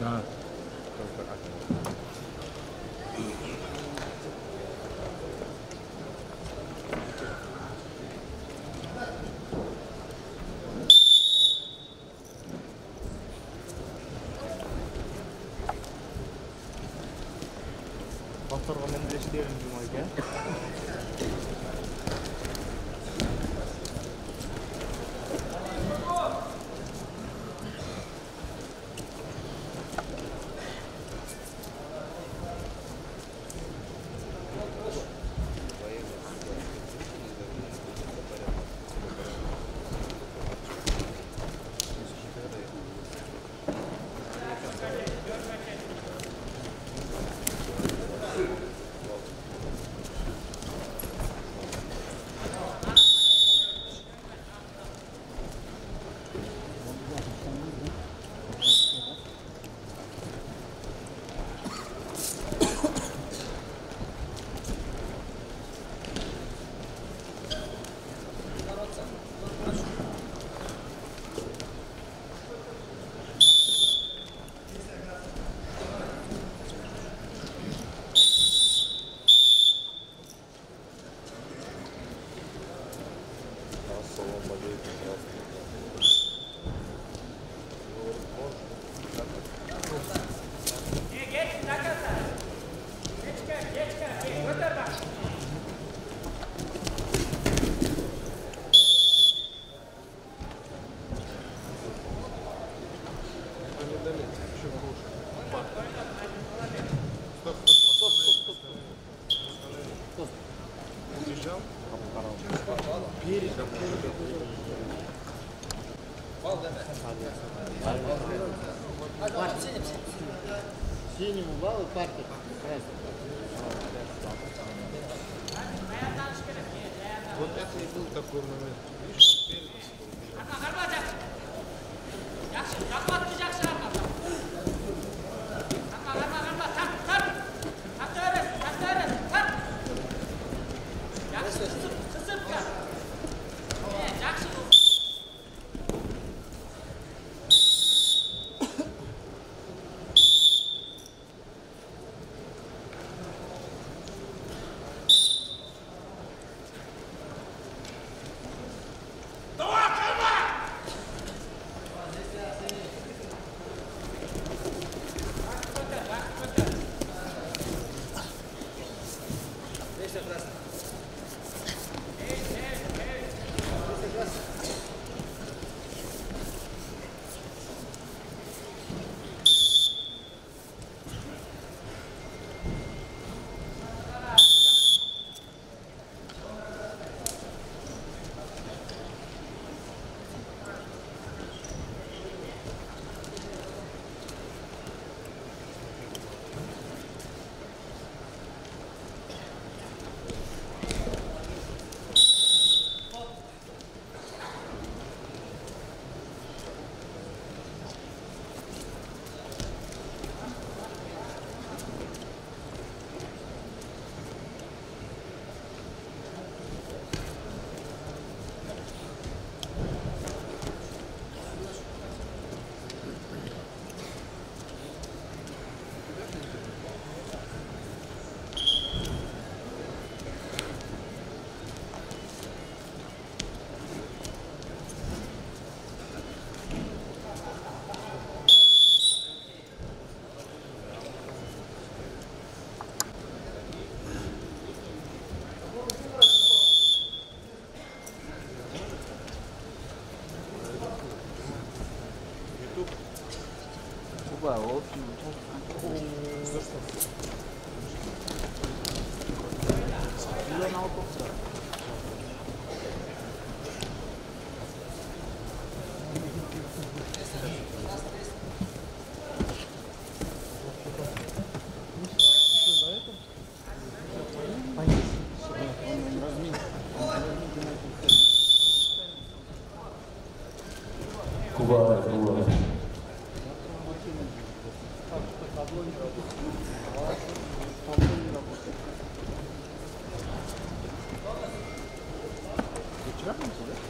Evet. Батырға мінді істерін жұмай, Солома Летний. Синему баллу парки. Вот это и был такой момент. Видишь, esa. Он перед Куба, в общем, миллион алпокса. Куба, Куба. Тайм.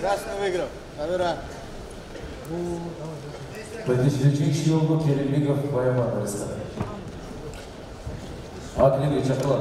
Красный выиграл. Камера. Предыдущий Щелгу Керемигов Байма Арыстан. Аклига Чаклад.